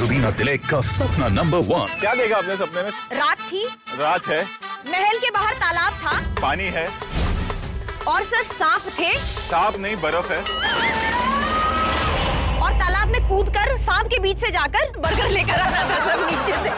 रुबीना तिलक का सपना number one क्या देखा आपने सपने में? रात थी। रात है। महल के बाहर तालाब था। पानी है। और सर सांप थे। सांप नहीं बर्फ़ है। और तालाब में कूद कर सांप के बीच से जाकर बर्गर लेकर आना था सर नीचे से।